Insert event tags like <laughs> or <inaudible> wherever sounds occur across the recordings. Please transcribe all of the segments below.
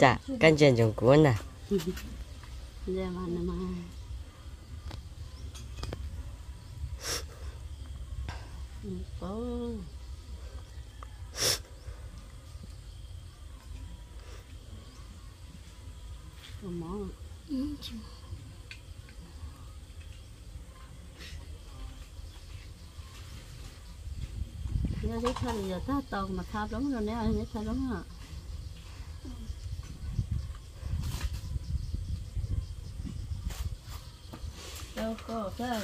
dạ căn chân chồng cuốn nè giờ mà nó mà có món nhớ thấy thay giờ ta toàn mà tha đúng rồi nếu nhớ thay đúng rồi đâu có cái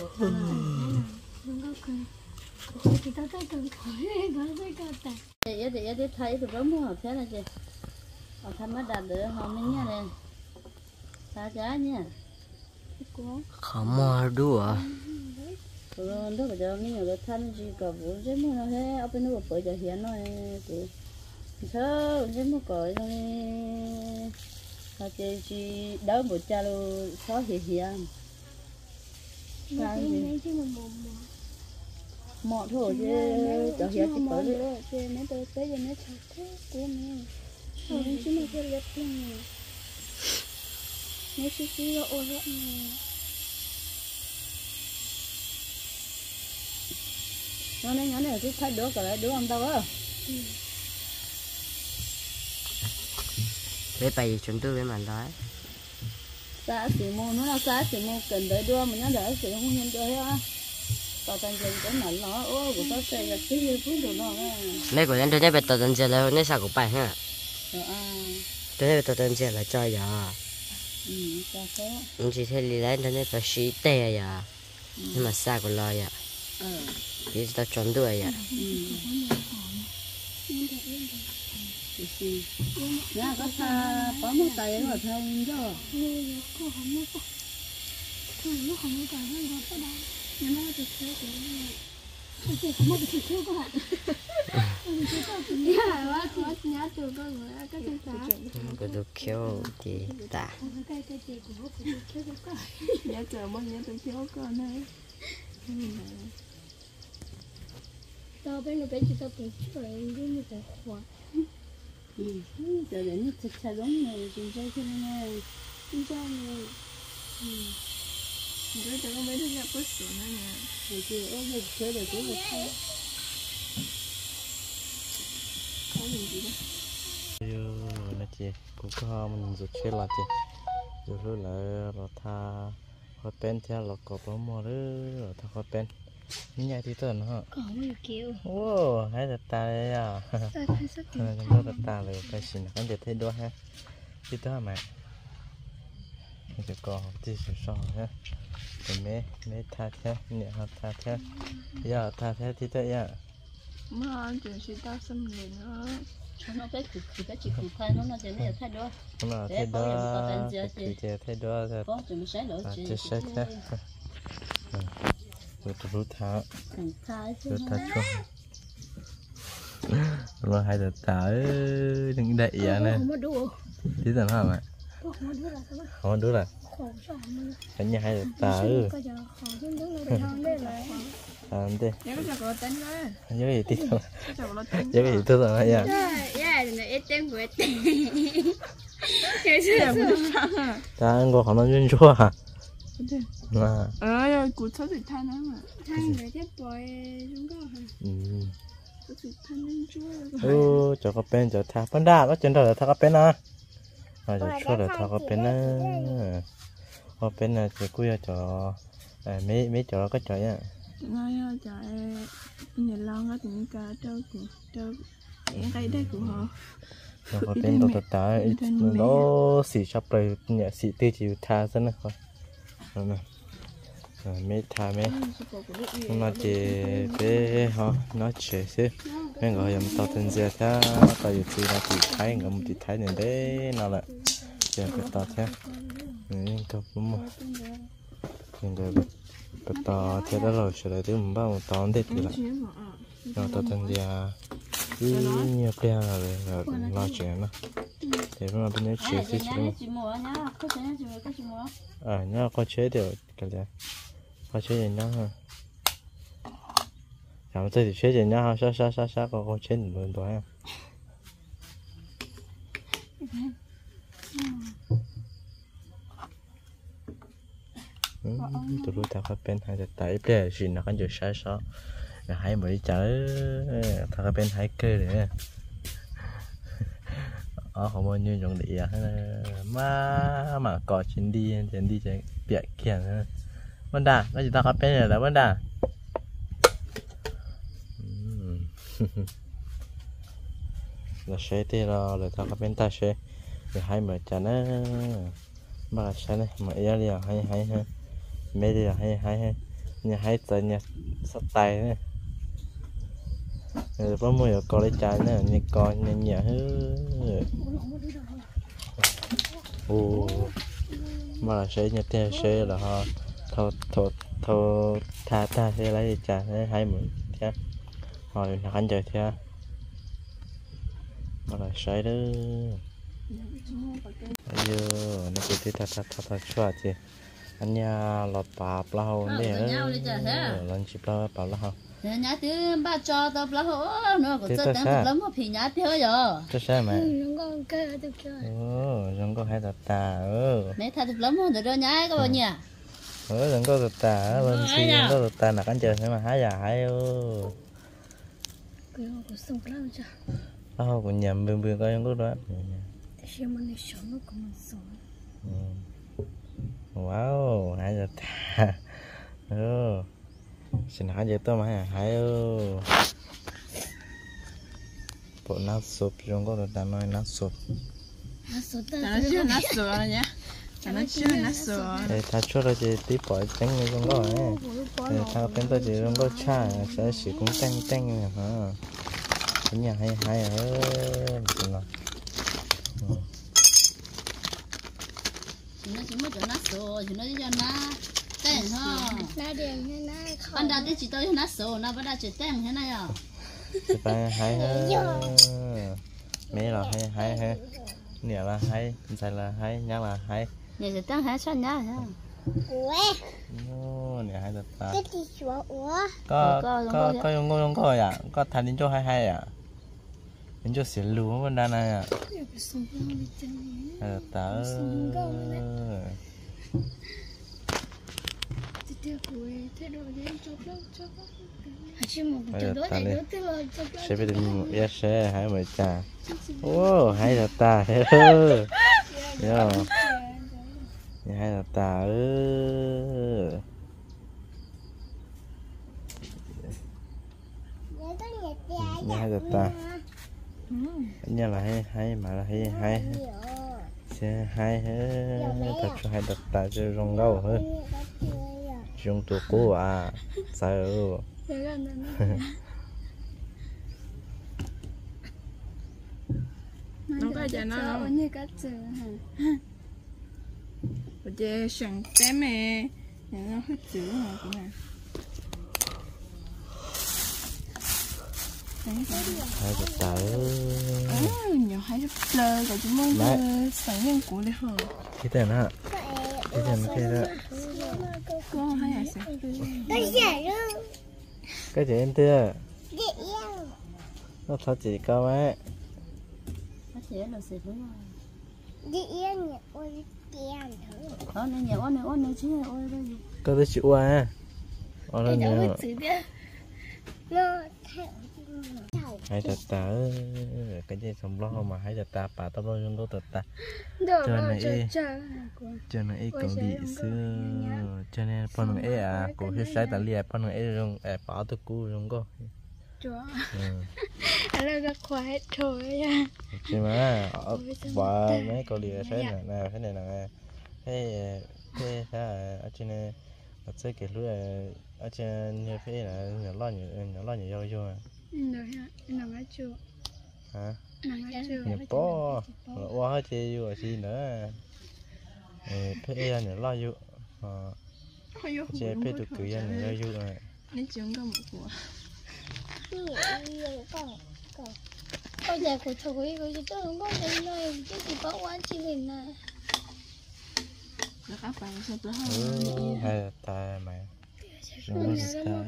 thì tao tới cần khỏi có tới. Cơ tài thì thì thì thấy được đúng không thế là gì họ thay mới đạt được họ mới nhá này ta giá nha. Khó mò đùa rồi đó bây giờ mình nhớ thân gì cả vụ chứ mà nó thế ở bên nước bởi giờ hiến nó của sao chứ mà có rồi họ chơi chỉ đỡ một cha luôn khó hiền hiền nó chỉ mấy mọ thôi chứ chứ giờ hiện chỉ có nữa chứ mấy tôi tới giờ mấy chặt thế của mình chứ mà chơi rất là mấy chú chú ở ôn nó nói nhỏ này cứ thấy đứa cả lại đứa ông đâu á. Để bày chúng tôi với màn đó xã sĩ mô nó là xã sĩ mô cần đợi đua mà nó đỡ sĩ không nhân đợi á. Tao tan chân cái mà nó ô của tao sẽ là cái gì phút đồ nó á. Mấy của anh tôi đây bị tao tân chơi là nên sao cũng bài ha. Rồi à tôi đây bị tao tân chơi là cho giờ. Ừ anh chỉ thấy lý lấy tôi đây phải xí tè giờ. Nhưng mà sao cũng lo giờ ờ tao chọn đuổi giờ ừ thì gì nhà có tha có một tay rồi thay cho như cô không có có thôi nó không có cả nó có đâu nhưng mà tôi chơi cái này tôi không có cái chơi của bạn tôi chơi cái nhà quá quá nhà tôi có người cái cái 啥 có được kêu thì ta cái cái gì của chơi cái nhớ chờ bao nhiêu tôi thiếu con này tao bên nó bên chỉ tao tự chơi cái như cái khoa ừ giờ đến như thực cha giống này chúng tôi thế này như rồi cho con bé đi gặp bác sĩ nữa nè rồi chị ôm đó yêu là chị cũng có mình rụt chơi là chị rồi rồi là rồi tha hoa pen theo là có bao mò đó rồi tha hoa pen như nhà thì tuần hả có một kiểu wow hay là ta đấy à tao thấy sắc chúng ta là ta rồi cái gì nó để thấy đua ha thì đó mà thì có thì sẽ so ha thì mấy mấy tha theo nhẹ hơn tha theo giờ tha theo thì thế ya mà chuyện chỉ ta xâm liền nữa nó cái cục thì cái chỉ cục thay nó nó chỉ là thay đó nó Để thấy có gì đó có tên chưa thì chị? thấy đó thì có chuyện sẽ lỡ à chuyện chỉ sẽ thế rồi tôi rút tháo thay chứ rút tháo chung rồi hai đợt tháo đừng đậy vậy này không có đùa tí tầm hả mẹ không có đùa là sao không đứa là khổ sao mà cả nhà hai đợt tháo có giờ khổ chứ đứng ở đây đây là à thế nhớ cái chọc là tên đó nhớ gì tí tầm cái chọc là tên nhớ gì tôi tầm hả ya dạ là ít tên của tên ta ăn có khả năng chuyên chua hả mà ờ cụ thấu thì thay nó mà thằng người chết bồi chúng có hả ừ thấu thì thay nên chúa ô cho có bên cho thà phân đa nó chân đầu là thà có bên à à cho chua là thà có bên à có bên là chỉ cúi cho à mấy mấy chỗ có chỗ ya ngay chạy nhà long á thì cả trâu của trâu cái đây của họ. Nó có bên đồ tạt tá nó xì sắp rồi nhẹ xì tê chịu tha rất là khó rồi nè rồi mấy tha mấy. Nó chỉ bé họ nó chỉ xí mấy người dùng tao tên gì thế tao dùng thì nó chỉ thấy một chỉ thấy nên đấy nó lại. Chỉ cái tao thế nên tao cũng mà nhưng cái cái tao thế đó rồi. Sẽ lại mình bao tao hết thì mà nó tao tên cứ nhiều tiền là là lo chuyện mà thì mà bên đấy chế thì chỉ à nhá. Có chế được cái đấy có chế gì nhá ha. Làm thế thì chế gì nhá ha. Sao sao sao sao có có chế được bên đó em tụi tao có bên hai tay để gì nó còn chưa sai sao cả hai mới chở thằng bên hai cơ nữa ở không bao nhiêu dòng địa ờ, mà mà có chuyến đi chuyến đi chạy bịa kiện nữa. Vấn đà nó chỉ tao có bên là vấn đà. <laughs> Là xe thì là là tao có bên ta xe. Thì hai mới chở nó mà xe này mà ý là hay hay ha mấy đi là hay hay hay. Nhà hay tới nhà sắp tay nữa rồi có mua được con lấy trái nè nhà con nhẹ nhẹ hứ ồ, mà là sẽ nhà theo sẽ là họ thô thô thô, tha ta sẽ lấy trái đấy hai mươi thế rồi nó anh chơi thế mà là sẽ đó. Ayo nó cứ thế ta ta ta ta chua chứ anh nhà lọt bà bao nè lần chip bao bao lao Thế nhá thứ ba cho tao là hổ nó có rất đáng lắm mà phì nhá theo rồi cho sao mà nó có cái được giống có hai tạt tà ơ mấy thằng lắm mà được rồi nhá các bạn nhỉ ơ giống có tạt tà bên si giống có tạt tà là cắn chờ mà hái già hái lâu chưa lao cũng nhầm bên bên coi giống có đó xem mà nó sống nó cũng sống wow hai tạt tà ơ xin hái giờ tôi mà hái ơ bộ nát sụp giống có tạt tà nói nát sụp nát nhá. Chưa nát sữa Ê, ta cho ra chị tí bỏ tránh như con đó ấy ta bên tôi chỉ con có cha sẽ chỉ cũng tanh tanh hả? Cái nhà hay hay ở nó nó chỉ mới cho nó sổ thì nó cho nó tên ha nó đèn như nó không ban đầu thì chỉ tôi cho nó sổ nó bắt đầu chỉ tên thế này à cái tay hay ha mẹ là hay hay ha nè là hay sai là hay nhá là hay nhà chỉ tên hay sao nhá ha ủa nè hay thật ta có có, có có, có dùng có dùng có à có thành đến chỗ hay hay à đến chỗ xỉn lúa bên đây này à nó ờ, tớ. sống ta thì là ta để dạ. dạ, là sẽ cha ô hay thật ta thế ơ yo hay ta ơ nhà hay ta nhà là hay hay, mà là hay hay. Sẽ hay hết thật cho hay đặt ta chỗ rong đâu hết chúng tôi cũ à. Sao nó có cho nó đâu như cá chữ hả bây giờ sẵn té mẹ. Nhà nó hết chữ mà cũng là hay thật nhiều hay rất lơ chúng muốn Mẹ. sẵn nhân của đi hả cái tên hả cái tên cái đó có hay à sẽ cái gì đó cái gì em tia yêu nó thật chỉ cao ấy nó chỉ là sẽ đúng rồi cái yêu nhỉ ôi tiền thử đó này nhiều ôn này ôn này chứ ôn đây Cái đó chịu à cái đó nó theo hay thật ta cái gì sống lo mà hay thật ta bà tao lo trong đó đồ Trời nó này cho Ôi còn trời bị xưa. cho nên con nó ấy à cổ hết sai ta liệt nó ấy trong ấy bảo tôi cú trong có chúa. Ừ. <laughs> Là cái khoái thôi. Nha chứ mà <laughs> sao bà mấy cô liệt dạ. này nè thế này nè thế thế thế ở trên này ở trên cái lưỡi ở trên như thế là nhỏ lo nhỏ nhỏ lo nhỏ vô à ha nó ngã chúa hả? Nó ngã chúa nhỏ bó qua hết chơi vô gì nữa. Ờ thế là nhỏ lo vô? Ờ chơi thế tụi cười nhỏ lo vô rồi? Nên chúng có một của. Bây giờ của thằng ấy của tôi không có đến nơi. Chứ chỉ có quán chỉ hình này. Các bạn sẽ tới ừ hơn hay là ta mày rồi. ta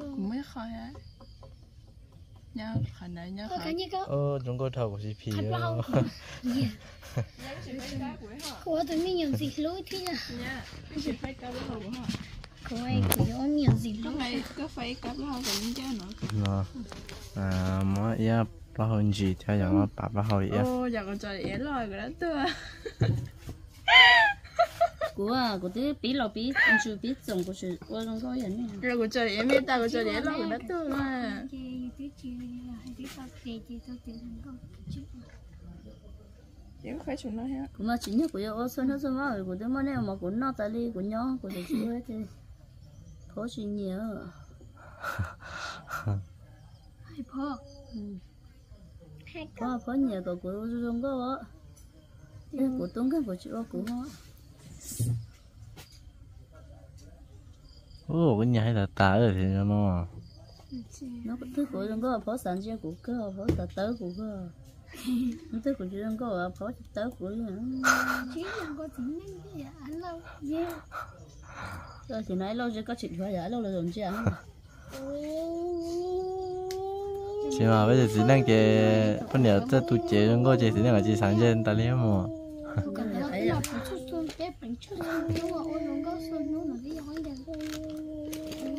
cũng mấy khỏi á nhớ khỏi này nhớ có khỏi cái như có ô chúng có thầu của chị Thật bao. của tụi mình nhận gì lối thế cao bao của ai của ông nhận gì phải có phải cao bao của những cha nữa? À mà ya bao hơn gì theo dạng nó bà bao hồi ya ô giờ còn trời yến rồi cái đó tưa của à của thứ bí lò bí anh chưa biết dùng của sự của trong có gì nữa rồi còn trời yến biết ta còn trời yến rồi cái đó tưa mà yến phải chúng nó ha của mà chỉ nhớ của yo xuân nó xuân mà của thứ mà này mà của nó tại đi của nhau của thứ chưa hết thì có gì nhiều hay พ่อ có có nhiều của của có á của tung cái của chị của nó ô cái nhà hay là tá ở thì nó nó có thứ của trong có phó sản chia của cơ phó sản tớ của cơ. Nó thứ của chị trong có phó tớ của nó chứ làm có tính năng gì anh lâu yeah rồi thì nãy lâu chưa có chuyện phải giả lâu là rồi chứ à chỉ mà bây giờ chỉ đang cái phân nửa cho tụi chế chúng có chế chỉ đang ở chế sáng trên ta liếm mà còn nó cái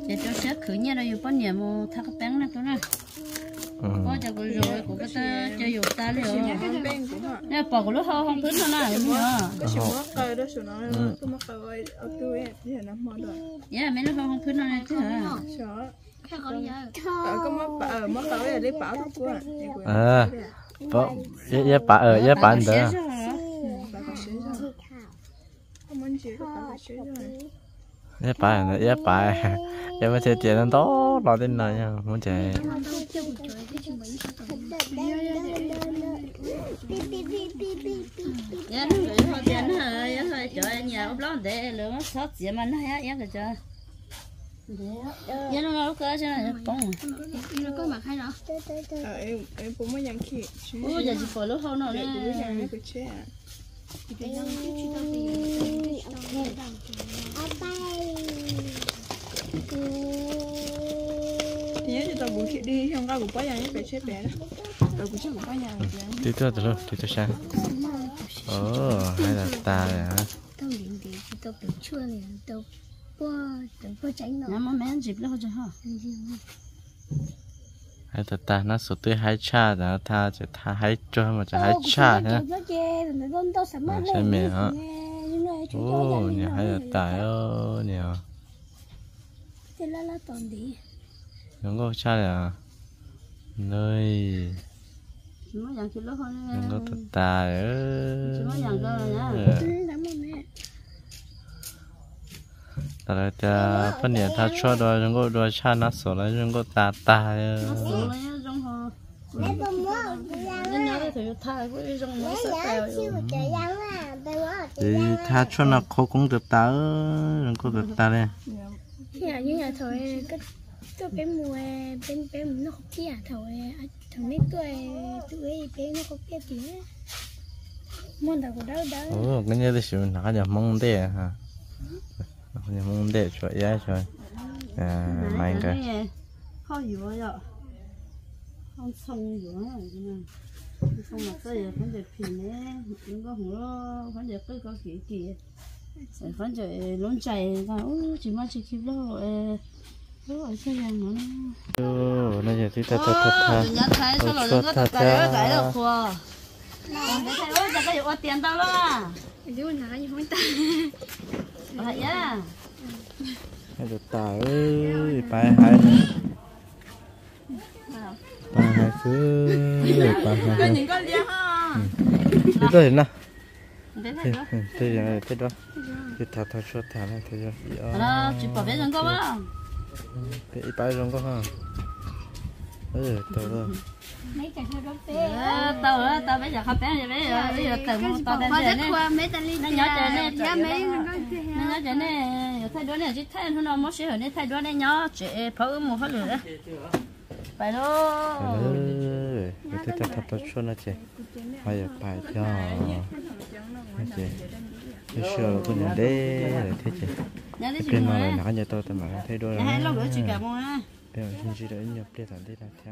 để cho sẽ khử nha rồi có nhà mà thắc bén nè cái này có cho cái rồi của cái ta cho dùng ta liệu cái nè bỏ cái lúc hao không tính nó nè cái sự mất cây đó sự nó cái mất cây ở tôi thì nó rồi dạ mấy lúc không không tính nó nè chứ hả sợ có gì ở cái mất ở mất là đi bảo lúc của à có ya ya bà ở ya bà nữa bà có sấy rồi không muốn chị bà có sấy rồi ya bà nữa ya bà ya mà chơi. Tiền nó to lo đến này nha muốn chơi dạ nó gửi họ tiền hả dạ thôi trời nhà ông lo để lượng nó sót gì mà nó hết dạ cái trời dạ nó lo cơ cho nó bông nó có mặt hay đó. Ờ em em cũng mới nhận khi ôi giờ chỉ bỏ lúc không nó để nữa cũng nhận cái chế thì nhớ cho tao buổi khi đi không có cũng có nhà cái chế bé đó. Tao cũng chưa cũng có nhà đi tôi từ lúc đi tôi sang. Ồ hay là ta hả? Tao liền thì tao bị chua liền tao qua tao tránh nó. Mà anh dịp lo cho họ hay là ta nó số tư hai cha đó ta chỉ ta hai cho mà chỉ hai cha nhá. à, sai mẹ hả ồ nhà hay là ta ơ nhà. Thế là là toàn đi. Có cha là nơi nó có cơ nhá lắm mà mẹ ta là ta phân nhà ta cho nó có đó cha nó số là nó có ta ta số lấy trong nó sẽ tèo thì ta cho nó khó cũng được ta nó có được ta đây. Nhà như nhà thôi cái cái bé mùa bé bé nó không kia thôi thằng mấy tuổi tuổi bé nó không kia môn đầu của đâu đâu ồ cái như thế sự nó giờ mong đẻ ha nhà mong đẻ cho giá cho à mày cái không gì vậy không xong gì vậy xong mà cái giờ phải để pin nè những cái hổ phải để cái cái kỳ kỳ phải để lún chạy là ôi chỉ mà chỉ kịp lo rồi sao vậy nó ồ nó giờ thì ta ta ta ta nhớ thấy sao rồi nó ta cái cái đâu qua để thấy ôi giờ cái gì tiền tao lo nếu mà nói như không ta vậy á hay được ta ơi bài hai bài hai cứ bài hai cái những cái lia ha đi tới nào. Để thế thế giờ thế đó. Thế thà thà cho thà này thế giờ. Đó chỉ bảo biết rằng có không cái bài trong có ha ừ tao đó mấy cái thôi đó bé tao bây giờ không bé rồi bây giờ bây giờ từng tao đang chơi nè qua mấy ta liên nó nhớ chơi nè giá mấy nó có nó nhớ chơi nè giờ thay đứa này ไปโลเออไม่ต้องจับทับตัวชวนนะเจ๊ไปอย่าไปจ้านะเจ๊ไม่เชื่อคุณยังได้เลยเท่เจ๊เป็นมาเลยนะกันอย่าโตแต่หมาเท่ด้วยนะเดี๋ยวฉันจะได้ยินเปลี่ยนทันทีนะเท่